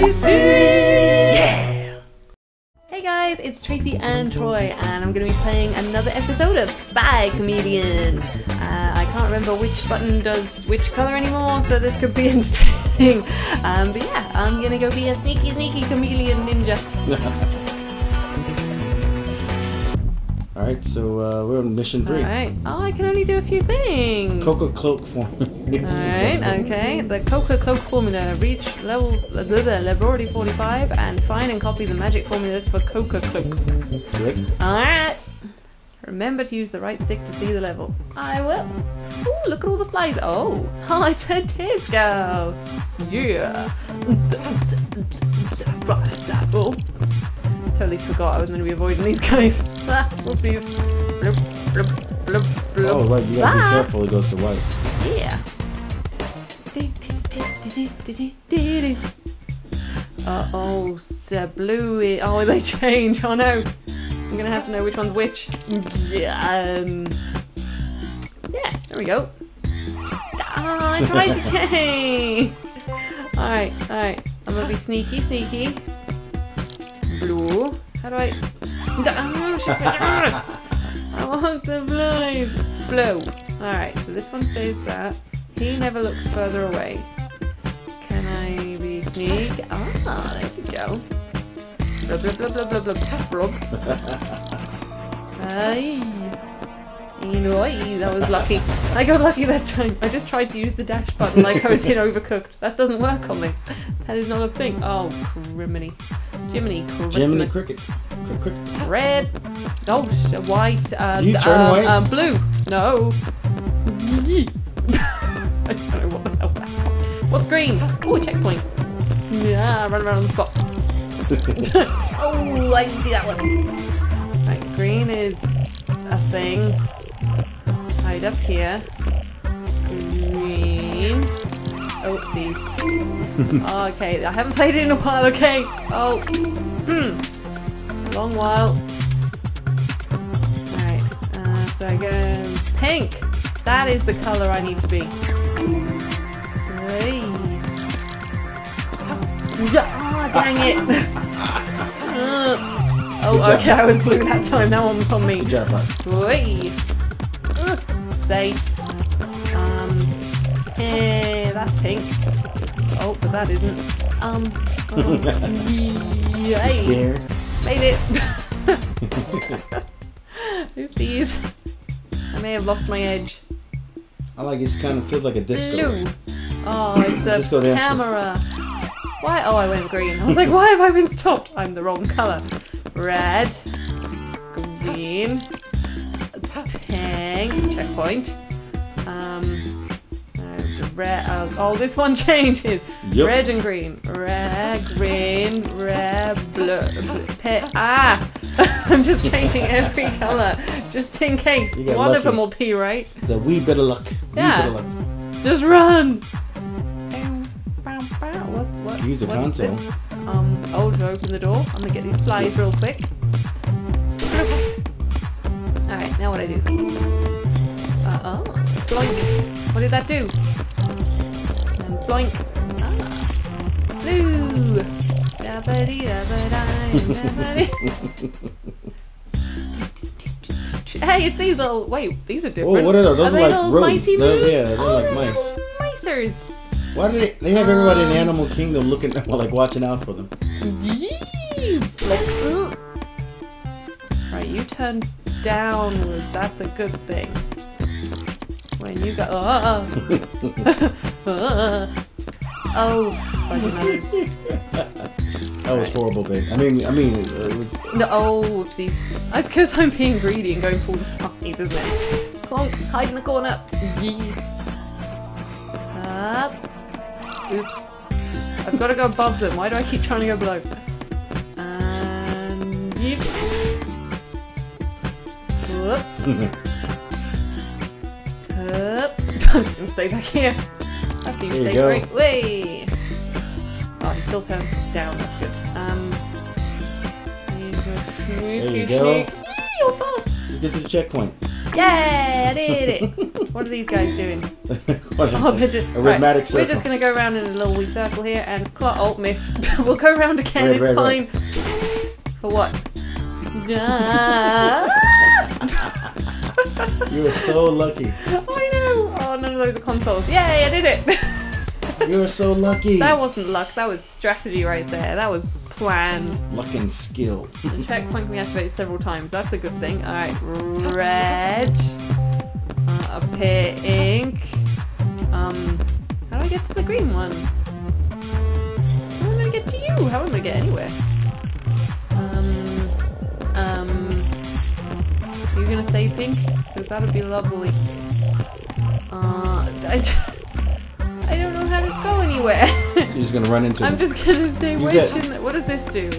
Tracy! Yeah! Hey guys, it's Tracy and Troy, and I'm going to be playing another episode of Spy Chameleon. Uh, I can't remember which button does which color anymore, so this could be interesting. Um, but yeah, I'm going to go be a sneaky, sneaky chameleon ninja. Alright, so uh, we're on mission three. Alright. Oh, I can only do a few things. Coca Cloak formula. Alright, okay. The Coca Cloak formula. Reach level blah, blah, blah, laboratory 45 and find and copy the magic formula for Coca Cloak. Click. Alright. Remember to use the right stick to see the level. I will. Ooh, look at all the flies. Oh, oh it's a disco. Yeah. Oh, totally forgot I was meant to be avoiding these guys. Ah, whoopsies. Oh, right, you gotta be Ah. careful, it goes to white. Yeah. Uh oh, so bluey. Oh, they change. Oh no. I'm gonna have to know which one's which. Yeah. Um, yeah, there we go. Ah, I tried to change. Alright, alright. I'm gonna be sneaky, sneaky. Blue. How do I. Ah. I want the blues. Blue. Alright, so this one stays that. He never looks further away. Can I be sneak? Ah, there we go. Blub, blub, blub, blub, blub, blub, blub. Aye. Oi, that was lucky. I got lucky that time. I just tried to use the dash button like I was in Overcooked. That doesn't work on this. That is not a thing. Oh, criminy. Jiminy Christmas. Jiminy Cricket. Crick, crick. Red. Oh, white. Uh, You turn um, white? Um, blue. No. I don't know what the hell that What's green? Oh, checkpoint. Yeah, run around on the spot. oh, I didn't see that one. Right, green is a thing. Up here. Green. Oopsies. Oh, okay, I haven't played it in a while, okay? Oh. Hmm. Long while. Alright, uh, so I go pink. That is the colour I need to be. Hey. Ah, dang it. Uh, oh, okay, I was blue that time. That one was on me. Good job, bud. Oi. Ugh. Safe. Um. Eh, that's pink. Oh, but that isn't. Um. yay. Scared. Made it. Oopsies. I may have lost my edge. I like it's kind of feels like a disco. Blue. Oh, it's a Disco dancer. camera. Why? Oh, I went green. I was like, why have I been stopped? I'm the wrong color. Red. Green. Pink. Checkpoint. Um. Red. Uh, oh, this one changes. Yep. Red and green. Red, green, red, blue. blue ah! I'm just changing every color just in case. One got of them will pee, right? The wee bit of luck. Wee Yeah. of luck. Just run! What, what, Use the what's this? Um, oh, to open the door. I'm gonna get these flies real quick. Now what I do? Uh, oh, bloink. What did that do? And bloink. Ah. Blue! Dabba-dee, dabba-dee, dabba-dee. Hey, it's these little. Wait, these are different. Oh, what are those? Those are they like little rodents. micey They're- yeah, they're oh, like they're mice. little micers. Why do they? They have everybody in the animal kingdom looking, like watching out for them. Yee! Like. Right, you turn downwards. That's a good thing. When you go, ah. oh, fudgy nose. That was horrible, babe. I mean, I mean, it was. No, oh, whoopsies. That's because I'm being greedy and going for all the flies, isn't it? Clonk, hide in the corner. Yee. Up. Oops. I've got to go above them. Why do I keep trying to go below? And yeep. Whoop. Up. I'm just gonna stay back here. That seems There you safe, go. right? Way. Oh, he still turns down. That's good. Um. Sneaky, you go. You're fast. Just get to the checkpoint. Yay! I did it. what are these guys doing? Oh, they're just. Rhythmatic We're just gonna go around in a little wee circle here and clock. Oh, missed. we'll go around again. Red, it's red, fine. red. For what? Ah! You were so lucky. I know. Oh, none of those are consoles. Yay! I did it. You were so lucky. that wasn't luck. That was strategy right there. That was plan. Luck and skill. The checkpoint can be activated several times. That's a good thing. All right, red, uh, a ink. Um, how do I get to the green one? How am I gonna get to you? How am I gonna get anywhere? Gonna stay pink? Because that would be lovely. Uh, I, I don't know how to go anywhere. You're just gonna run into I'm them. just gonna stay get- in. What does this do?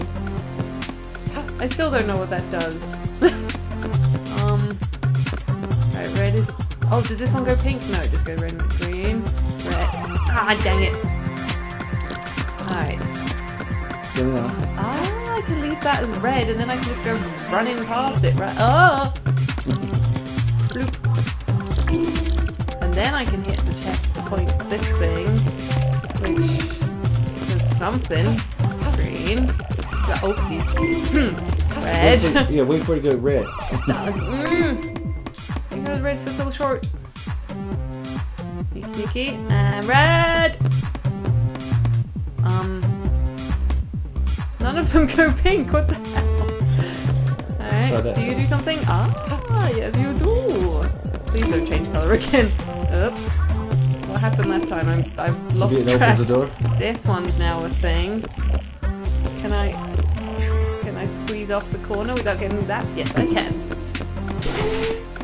I still don't know what that does. um. Right, red is. Oh, does this one go pink? No, it just goes red and green. Red. Ah, dang it. Alright. Ah, I can leave that as red and then I can just go running past it, right? Oh! Bloop. And then I can hit the checkpoint, this thing, which does something. Green. The Oopsies. Red. Wait for- yeah, wait for it to go red. mm. It goes red for so short. Sneaky, sneaky. And red! Um. None of them go pink. What the hell? Alright. Do you do something? Ah, yes, you do. Please don't change color again. Oop. What happened last time? I'm, I've lost Maybe it track. opens the door. This one's now a thing. Can I can I squeeze off the corner without getting zapped? Yes, I can.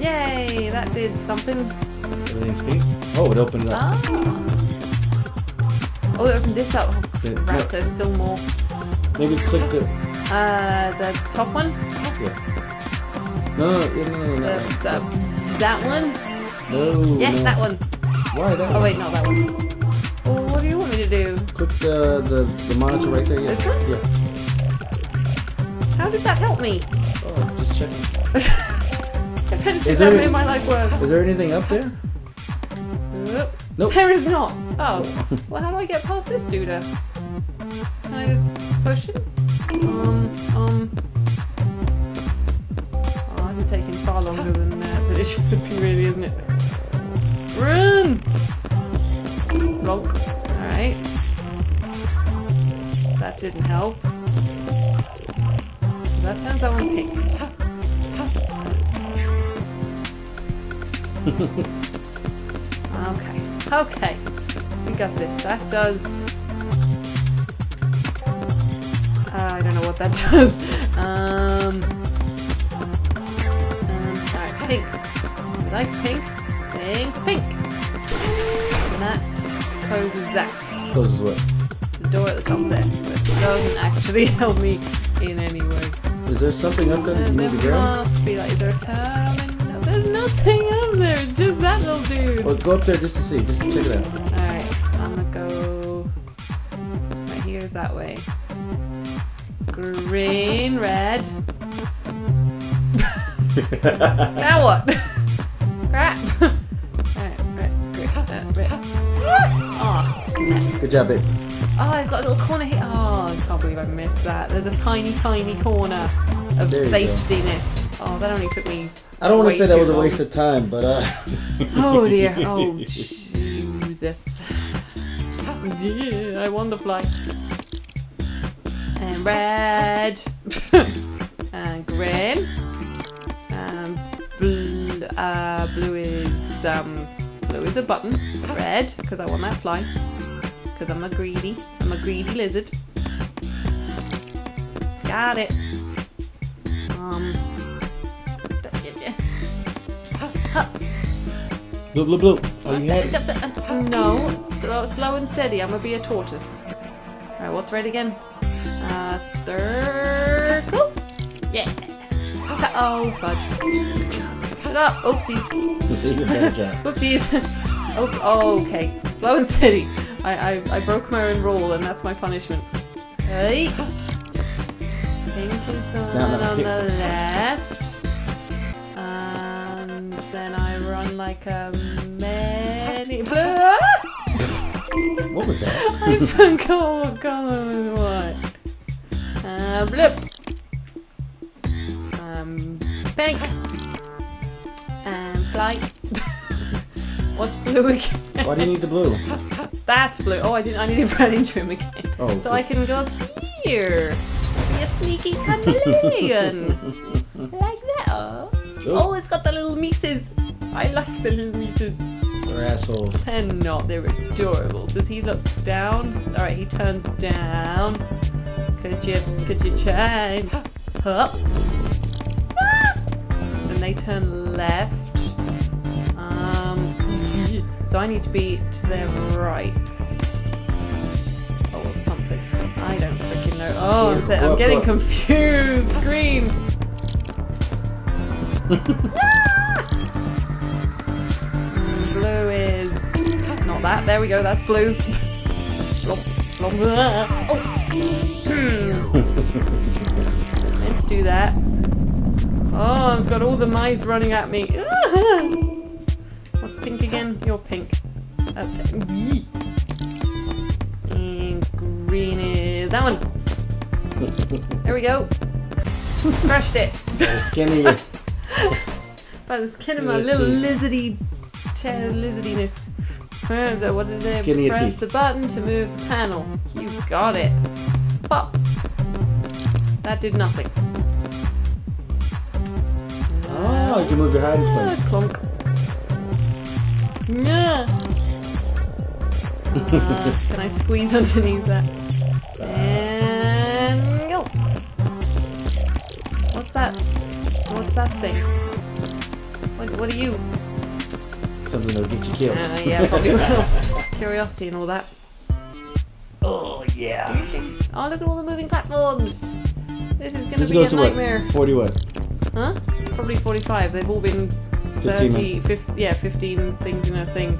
Yay! That did something. Everything's pink. Oh, it opened up. Ah. Oh, it opened this up. Oh, Yeah, crap, no. there's still more. Maybe click the. Uh, the top one. Yeah. No, no, no, no, the that one. No. Yes, no. that one. Why that? Oh one? wait, not that one. Oh, what do you want me to do? Click the, the the monitor right there. Yeah. This one? Yeah. How did that help me? Oh, just checking. If Is that there- made my life worse. Is there anything up there? Nope. Nope. There is not. Oh. Well, how do I get past this dude? Can I just push it? Um, um. It should be, really, isn't it? Run! Bonk. Alright. That didn't help. So that turns that one pink. Okay. Okay. We got this. That does. Uh, I don't know what that does. Um. um Alright, pink. Closes that. Closes what? The door at the top there. But it doesn't actually help me in any way. Is there something up there that you need to grab? must be like, is there a terminal? There's nothing up there. It's just that little dude. Well, go up there just to see, just to check it out. Alright, I'm gonna go. Right, he goes that way. Green, red. now what? Good job, babe. Oh, I've got a little corner here. Oh, I can't believe I missed that. There's a tiny, tiny corner of go. Oh, that only took me. I don't want to say that was a waste of time, but uh, Oh dear. Oh Jesus. Yeah, I won the fly. And red. and green. And bl- uh, blue is um, blue is a button. Red because I want that fly. Because I'm a greedy. I'm a greedy lizard. Got it. Um. blue, blue, blue. Oh, you had. No, slow, slow and steady. I'm gonna be a tortoise. Alright, what's red again? Uh, circle? Yeah. Oh, fudge. Shut up. Oopsies. You had a job. Oopsies. Oh, okay. Slow and steady. I, I, I broke my own rule, and that's my punishment. Hey. Pink is the Down one that on pink. the left. And then I run like a many. Blue! What was that? I forgot what color was what. Uh, blip. Um, pink. And flight. What's blue again? Why do you need the blue? That's blue. Oh, I didn't. I need to run into him again. Oh, so I can go here. Be a sneaky chameleon. like that. Oh. oh, it's got the little mices. I like the little mices. They're assholes. They're not. They're adorable. Does he look down? All right, he turns down. Could you? Could you change? Up. Ah! And they turn left. So I need to be to their right. Oh, something. I don't freaking know. Oh, I'm, Here, I'm getting confused. Green. Ah! Blue is not that. There we go. That's blue. Blom, blom. Oh. Meant to do that. Oh, I've got all the mice running at me. Again? You're pink. Okay. And green is that one. There we go. Crushed it. Skinny. By the skin of my little lizardy, lizardiness. What is it? Skinny Press the button to move the panel. You got it. Pop. That did nothing. Oh, you can move your hands. Ah, clunk. Uh, can I squeeze underneath that? And go. What's that? What's that thing? What, what are you? Something that'll get you killed. Uh, yeah, probably will. Curiosity and all that. Oh, yeah. Oh, look at all the moving platforms. This is going to This be a nightmare. what? 40 what? Huh? Probably 45. They've all been 15 30, 50, yeah, 15 things in a thing.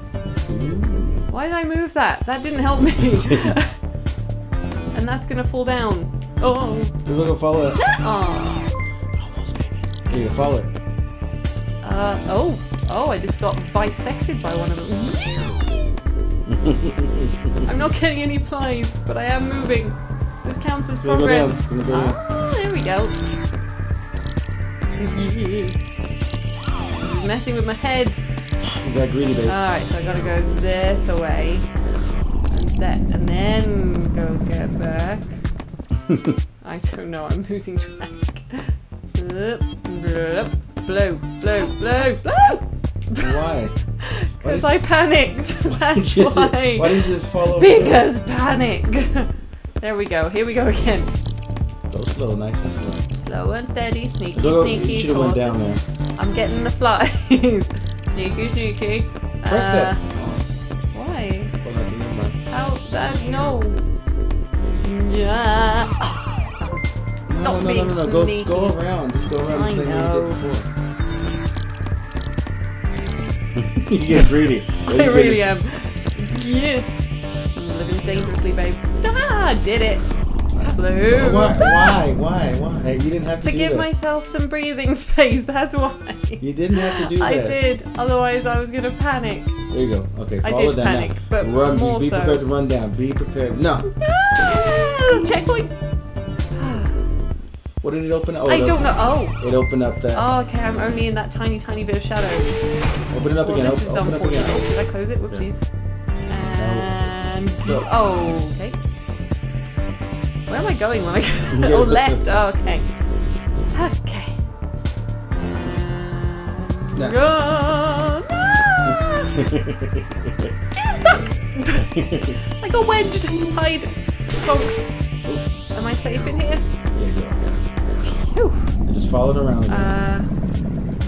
Why did I move that? That didn't help me. and that's gonna fall down. Oh. Just look and follow it. Oh. Almost, baby. Here, you follow it. Uh, oh. Oh, I just got bisected by one of them. I'm not getting any flies, but I am moving. This counts as progress. Ah, there we go. He's messing with my head. You got greedy, baby. Alright, so I gotta go this away. And then, and then go get back. I don't know, I'm losing track. Blue, blue, blue, blue! Why? Because I panicked. That's why. Why didn't you just follow? Because panic. there we go. Here we go again. Go slow, nice and slow. Slow and steady, sneaky, Go, sneaky. you should have went down there. I'm getting the flies. sneaky, sneaky. Press Uh, that. Why? Hold on, never mind. How that? No. Yeah. Stop no, no, being no, no, no. Go, sneaky. go around. Just go around I the same way know. you did before. you get greedy. I really am. Yeah. I'm living dangerously, babe. Ah, did it. Why? Why? Why? Why? You didn't have to, To give that. myself some breathing space. That's why. You didn't have to do that. I did. Otherwise, I was gonna panic. There you go. Okay, I follow did down panic, now. but run. be- more be so. prepared to run down. Be prepared. No. Ah, checkpoint. What did it open up? Oh, I don't know. Oh. It opened up that. Oh, okay. I'm only in that tiny, tiny bit of shadow. open it up Well, again. this is open unfortunate. did I close it? Whoopsies. And So- oh, okay. Where am I going when I Yeah, go? oh, left. Oh, okay. Okay. And No. go. No! I'm stuck. I got wedged. Hide. Bonk. Am I safe in here? There you go. Phew. And just follow it around again. Uh,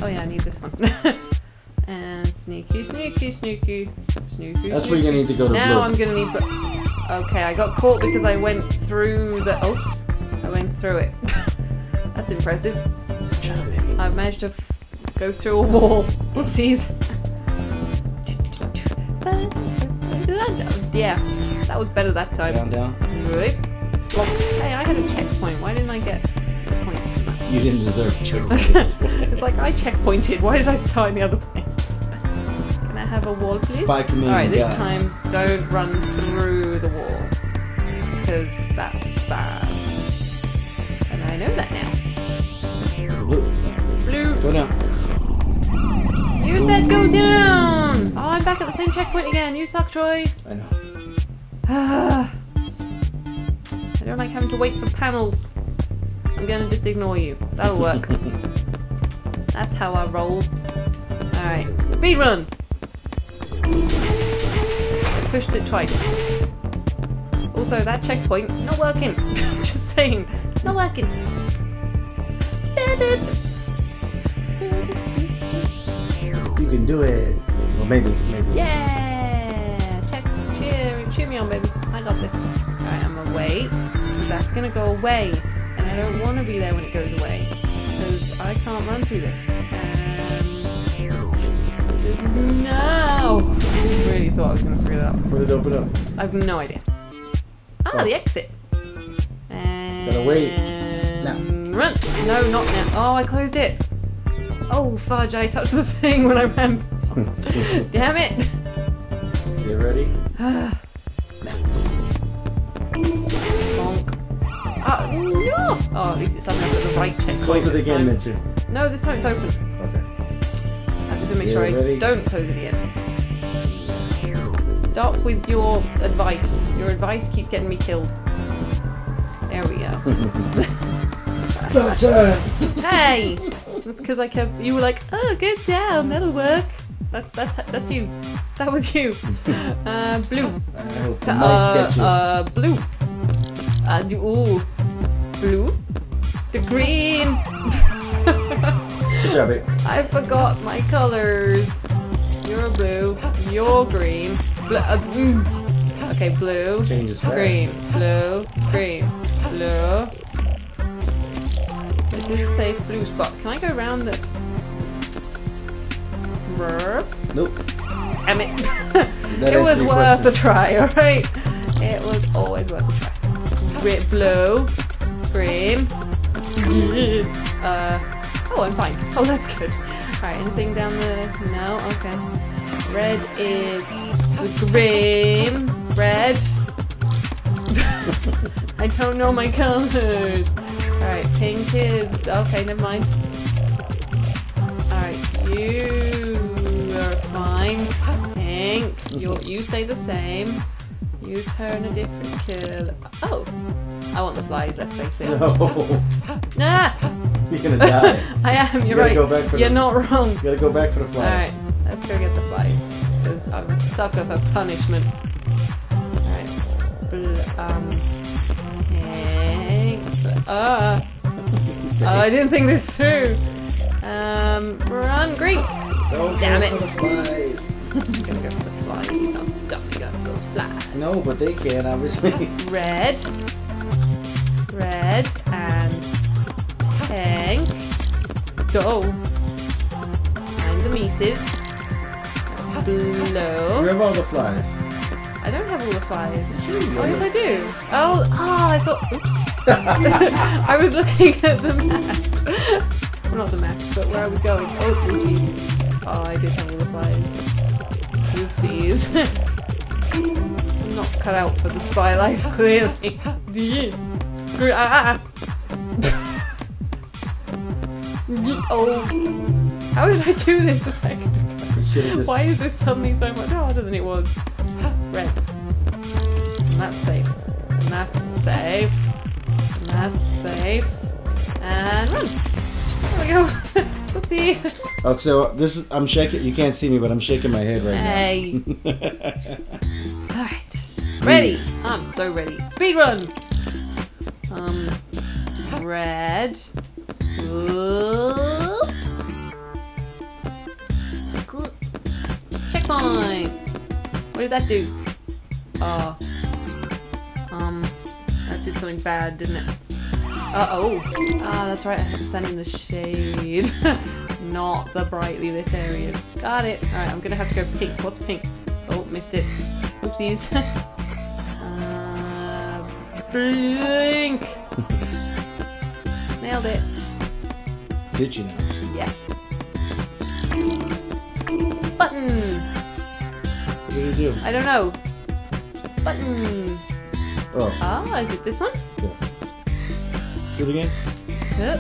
oh yeah, I need this one. and sneaky, sneaky, sneaky, sneaky. That's where you're gonna need to go to Now blue. I'm gonna need. Okay, I got caught because I went through the. Oops, I went through it. That's impressive. I've managed to f- go through a wall. Whoopsies. Yeah, that was better that time. down, down. Good. Hey, I had a checkpoint. Why didn't I get points from that? You didn't deserve to. It's like I checkpointed. Why did I start in the other place? Have a wall, please? Spike me, All right, this guys. time don't run through the wall because that's bad. And I know that now. Blue. Blue. Go down. You said go down. Oh, I'm back at the same checkpoint again. You suck, Troy. I know. I don't like having to wait for panels. I'm gonna just ignore you. That'll work. That's how I roll. Alright, speed run! Pushed it twice. Also, that checkpoint, not working. Just saying, not working. You can do it. Well, maybe, maybe. Yeah! Check, cheer, cheer me on, baby. I got this. Alright, I'm. 'cause that's gonna go away. And I don't want to be there when it goes away. Because I can't run through this. Um, no! I really thought I was gonna screw that up. Put it open up. I have no idea. Ah, Oh. the exit. And Gotta wait. Run! No, not now. Oh, I closed it. Oh, fudge! I touched the thing when I ran past. Damn it! Get ready. Bonk. Ah, no! Oh, at least it's something at the right checkpoint. Close it again. Mitchell. No, this time it's open. Okay. I'm just gonna make Yeah, sure I ready? don't close it again. Stop with your advice. Your advice keeps getting me killed. There we go. Hey! That's because I kept. You were like, oh, go down. That'll work. That's that's that's you. That was you. Uh, blue. Oh, Uh, nice catch. uh, blue. Uh, d- ooh, blue. The green. Good job. I forgot my colors. You're blue. You're green. Bl- uh. Okay, blue. Changes. Green. Blue. Green. Blue. This is a safe blue spot. Can I go around the? Nope. Damn it. It was worth a try, alright? It was always worth a try. Red, blue, green. Uh, oh, I'm fine. Oh, that's good. Alright, anything down there? No? Okay. Red is green. Red. I don't know my colors. Alright, pink is. Okay, never mind. Alright, you are fine. Pink, you you stay the same. You turn a different color. Oh, I want the flies. Let's face it. No. Nah, You're gonna die. I am. You're You right. go back for You're the- not wrong. You gotta go back for the flies. Alright, let's go get the flies I'm a sucker for punishment. All right, Bl- um. Ah, oh, I didn't think this through. Um, run, green. Don't Damn it. flies. I'm gonna go for the flies. You can't stop me going for those flies. No, but they can obviously. Red, red, and pink. Go. Find the Mises. You have all the flies. I don't have all the flies. Sure Oh, yes. I do. Oh, oh, I thought. Oops. I was looking at the map. well, not the map, but where I was going. Oh, oopsies. Oh, I did have all the flies. Oopsies. I'm not cut out for the spy life, clearly. Yeah. Gr- ah, ah. oh. How did I do this a second? You should have just. Why is this suddenly so much harder than it was? Red. And that's safe. And that's safe. And that's safe. And run. There we go. Oopsie. Oh, so this is. I'm shaking. You can't see me, but I'm shaking my head right Hey. now. Alright. Ready. I'm so ready. Speed run. Um. Red. Whoop. Checkpoint. What did that do? Oh. Um. That did something bad, didn't it? Uh oh. Ah, that's right. I have to stand in the shade. Not the brightly lit areas. Got it. Alright, I'm gonna have to go pink. What's pink? Oh, missed it. Oopsies. uh, blink. Nailed it. Did you know? Yeah. Button. What did you do? I don't know. Button. Oh, Ah, is it this one? yeah. Do it again. Yep.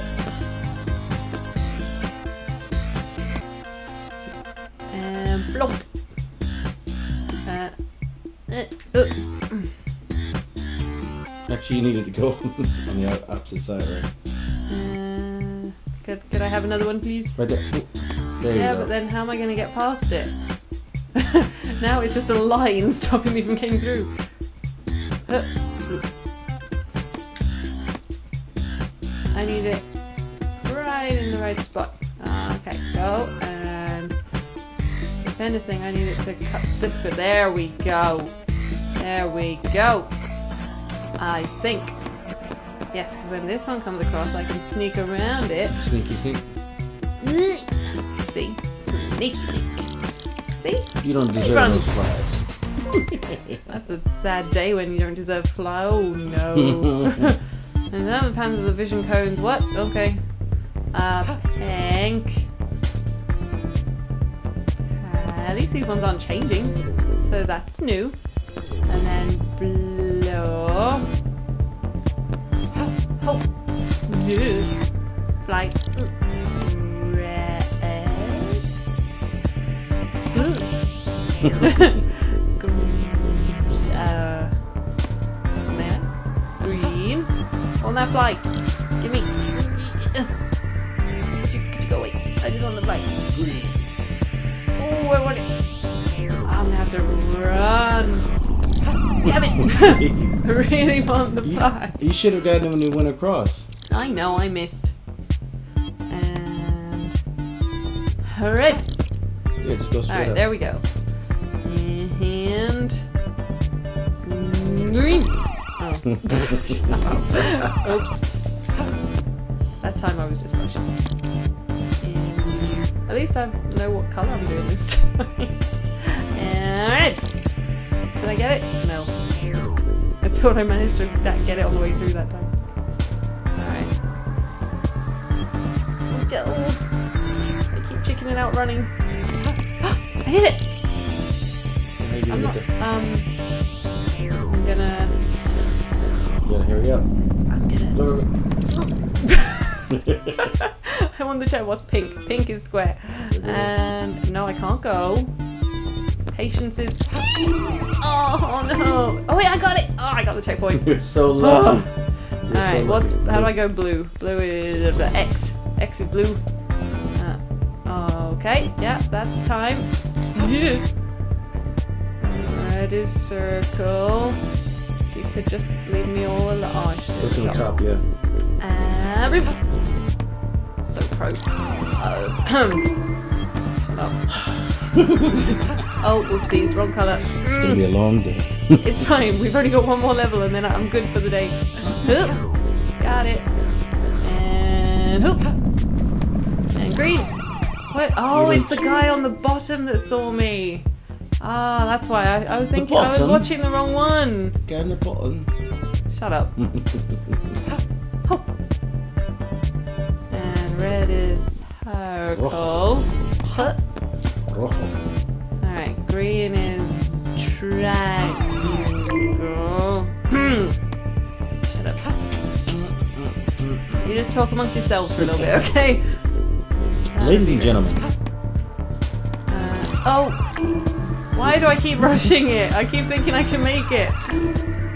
And blomp. Uh, uh, uh. Actually, you needed to go on the opposite side, right? Uh, could, could I have another one, please? Right there. There Yeah, you go. but then how am I going to get past it? now it's just a line stopping me from getting through. Uh. I need it right in the right spot. Ah, Okay, go and if anything, I need it to cut this bit. There we go. There we go. I think. Yes, because when this one comes across, I can sneak around it. Sneaky sneak. See? Sneaky sneak. See? You don't Speed deserve run. those flies. That's a sad day when you don't deserve fly. Oh no. and then the pans of the vision cones. What? Okay. Uh, pink. Uh, at least these ones aren't changing. So that's new. And then blue. Oh. Yeah. Fly. Uh, man. Green. On that fly. Give me. Could you, could you go away? I just want the fly. Oh, I want it. I'm gonna have to run. Damn it! I really want the You, fly. you should have gotten it when you went across. I know, I missed. And. Red. Yeah, just go straight Alright, there we go. And green. Oh. Oops. That time I was just rushing. And at least I know what colour I'm doing this time. And red. Did I get it? No. I thought I managed to get it on the way through that time. Alright. I keep chickening out running. I did it! How you I'm gonna not. Um. I'm gonna. You gotta hurry up. I'm gonna. Go. I want the check. What's pink? Pink is square. And no, I can't go. Patience is. Oh no! Oh wait, I got it! Oh, I got the checkpoint. You're so lucky. You're so Alright, what's lucky. how do I go blue? Blue is uh, X. X is blue. Uh, okay, yeah, that's time. Yeah. Red is circle. If you could just leave me all alone. Oh, Go to the top, yeah. Uh. So pro. Shut up. oh, whoopsies, wrong colour. It's gonna be a long day. It's fine. We've only got one more level, and then I'm good for the day. Got it. And hoop. And green. What? Oh, it's the guy on the bottom that saw me. Ah, that's why I, I was thinking I was watching the wrong one. Get in the bottom. Shut up. And red is. Rojo. Alright, green is triangle. Hmm. Shut up. You just talk amongst yourselves for a little bit, okay? Ladies and gentlemen, Uh, oh! Why do I keep rushing it? I keep thinking I can make it.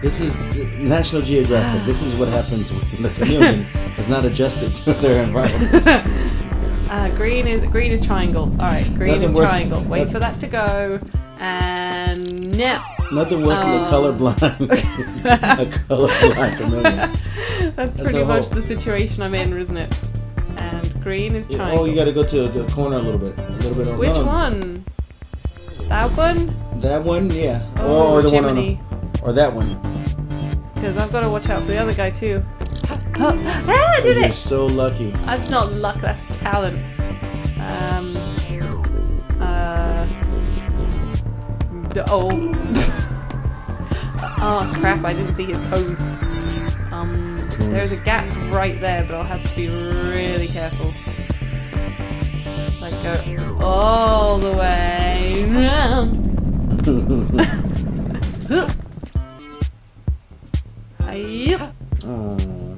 this is National Geographic. This is what happens when the chameleon is not adjusted to their environment. Uh, green is green is triangle. All right, green Nothing is worse- triangle. Wait for that to go, and now Nothing worse than a Oh. colorblind, a colorblind chameleon. that's pretty no much hope. the situation I'm in, isn't it? And green is triangle. oh, you got to go to the corner a little bit, a little bit. on- Which no, one? That one? That one, yeah. Oh, or, or the one on, or that one. Because I've got to watch out for the other guy too. ah, I did You're it! so lucky. That's not luck, that's talent. Um. Uh. Oh. oh crap! I didn't see his code. Um. There's a gap right there, but I'll have to be really careful. Go all the way round. Yep. Oh,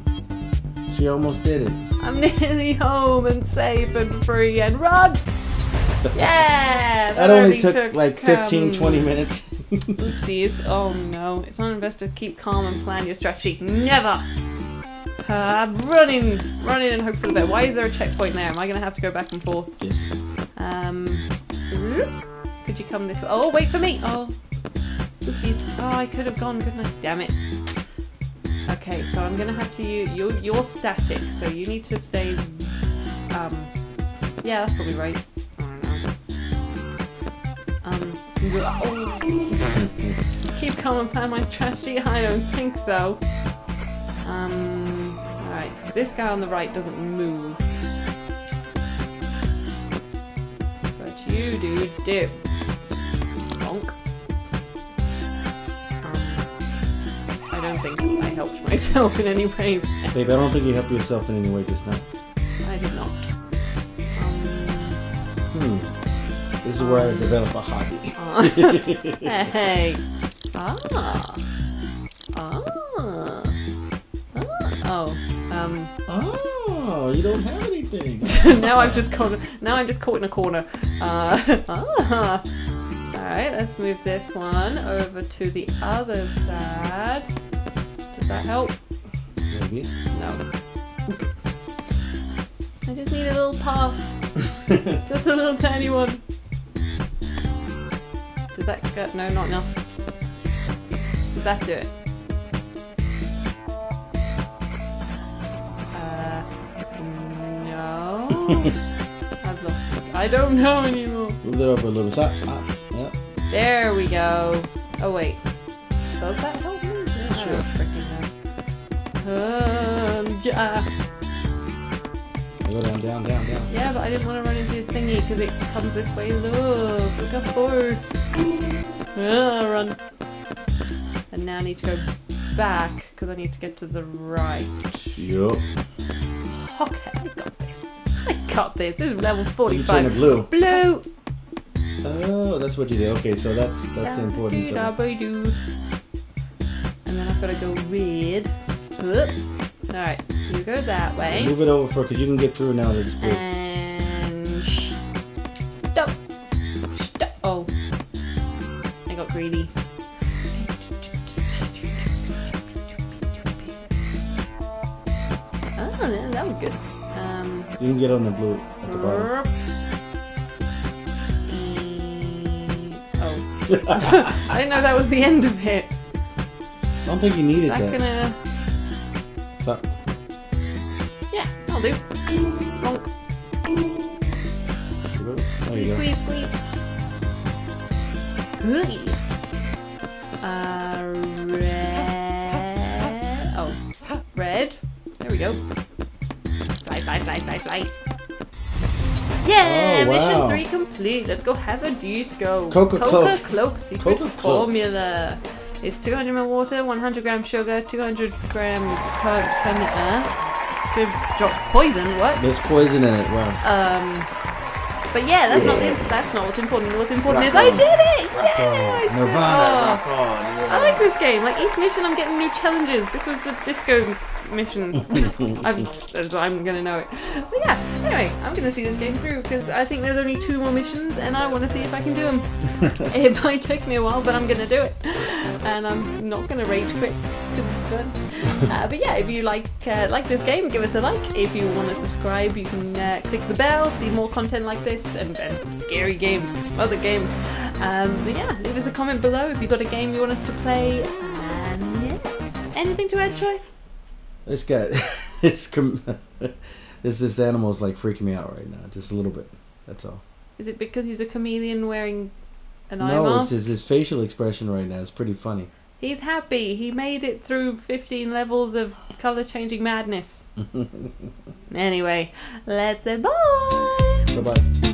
she almost did it. I'm nearly home and safe and free and run. Yeah, That only took, like 15, um, 20 minutes. Oopsies. Oh no. It's not best to keep calm and plan your strategy. Never! Uh, I'm running, running and hope for the best. Why is there a checkpoint there? Am I going to have to go back and forth? Yes. Um, could you come this way? Oh, wait for me! Oh, oopsies. Oh, I could have gone, couldn't I? Damn it. Okay, so I'm going to have to use... You're, you're static, so you need to stay... Um, yeah, that's probably right. I don't know. Um, oh. keep calm and plan my strategy? I don't think so. Um, alright, 'cause this guy on the right doesn't move. But you dudes do. Bonk. Um, I don't think I helped myself in any way. there. Babe, I don't think you helped yourself in any way just now. I did not. Um, Hmm. This is where I develop a hobby. uh, hey. Ah. Oh, you don't have anything. now I'm just caught. Now I'm just caught in a corner. Uh, ah. All right, let's move this one over to the other side. Does that help? Maybe. No. I just need a little path. just a little tiny one. Does that get? No, not enough. Does that do it? I've lost it. I don't know anymore. Move it over a little. Stop. Ah, yeah. There we go. Oh wait. Does that help me? I Sure. don't freaking know. Um, yeah. Go down, down, down, down. Yeah, but I didn't want to run into his thingy because it comes this way. Look, look up forward. Ah, run. And now I need to go back because I need to get to the right. Yup. Okay, I got this. This. Is level You turn it 45. blue. Blue. Oh, that's what you did. Okay, so that's that's important. So. And then I've got to go red. Hup. Alright, you go that way. move it over for because you can get through now that it's blue. And stop. Stop. Oh, I got greedy. Oh, that was good. You can get on the blue at the bottom. Oh. I didn't know that was the end of it. I don't think you needed Is that that. gonna. Stop. Yeah, I'll do. Bonk. There you go. Squeeze, squeeze. Hey. Uh, red. Oh, red. There we go. Fly, fly, fly, fly. Yeah, Oh, mission three complete. Let's go have a disco. Coca Coca Cloak. Cloak secret Coca Cloak. formula. It's 200 ml water, 100 gram sugar, 200 gram con- uh, so it dropped poison. What? There's poison in it. Wow. Um, but yeah, that's not the, that's not what's important. What's important Rock is I did it! Rock Yay! on. I did- Nirvana. oh. On. I like this game. Like each mission, I'm getting new challenges. This was the disco mission. I'm as I'm gonna know it. But yeah. Anyway, I'm gonna see this game through because I think there's only two more missions, and I want to see if I can do them. it might take me a while, but I'm gonna do it, and I'm not gonna rage quit because it's fun. Uh, but yeah, if you like uh, like this game, give us a like. If you want to subscribe, you can uh, click the bell, to see more content like this, and, and some scary games, some other games. Um, but yeah, leave us a comment below if you've got a game you want us to play. And yeah, anything to add, Troy? This guy, this this this animal's like freaking me out right now, just a little bit. That's all. Is it because he's a chameleon wearing an eye mask? no, it's his, his facial expression right now. It's pretty funny. He's happy. He made it through 15 levels of color changing madness. anyway, let's say bye. Bye bye.